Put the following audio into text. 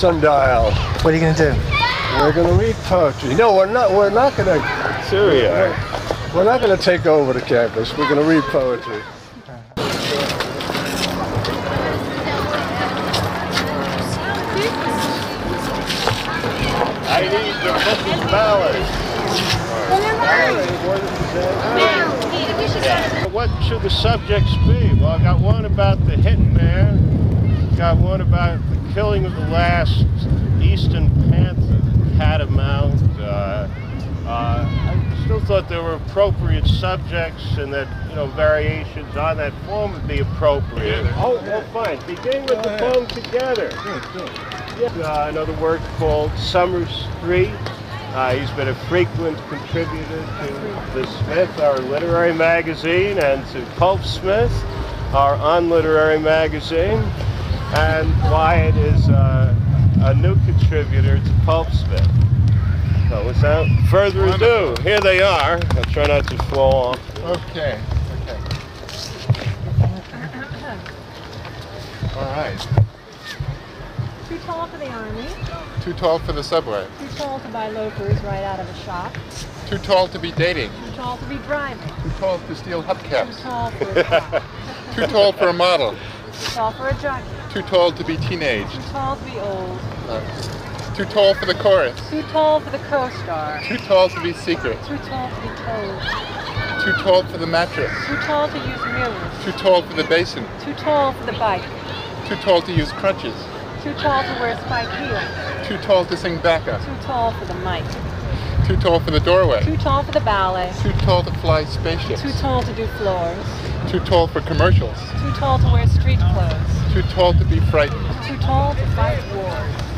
sundial. What are you going to do? We're gonna read poetry. No, we're not. We're not gonna. Sure we are. We're not gonna take over the campus. We're gonna read poetry. I need the fucking ballad. What should the subjects be? Well, I got one about the hitman. Got one about the killing of the last eastern panther, catamount. Uh, uh, I still thought there were appropriate subjects and that, you know, variations on that form would be appropriate. Oh, well, fine. Begin with the poem together. Uh, another work called Summer Street. Uh, he's been a frequent contributor to The Smith, our literary magazine, and to Pulp Smith, our unliterary magazine. And Wyatt is uh, a new contributor to Pulp Smith. So without further ado, here they are. I'll try not to fall off. Okay. Okay. All right. Too tall for the army. Too tall for the subway. Too tall to buy loafers right out of a shop. Too tall to be dating. Too tall to be driving. Too tall to steal Too hubcaps. tall for a. Too tall for a model. Too tall for a jockey. Too tall to be teenage. Too tall to be old. Uh, too tall for the chorus. Too tall for the co-star. Too tall to be secret. Too tall to be told. Too tall for the mattress. Too tall to use mirrors. Too tall for the basin. Too tall for the bike. Too tall to use crutches. Too tall to wear spike heels. Too tall to sing backup. Too tall for the mic. Too tall for the doorway. Too tall for the ballet. Too tall to fly spaceships. Too tall to do floors. Too tall for commercials. Too tall to wear street clothes. Too tall to be frightened. Too tall to fight wars.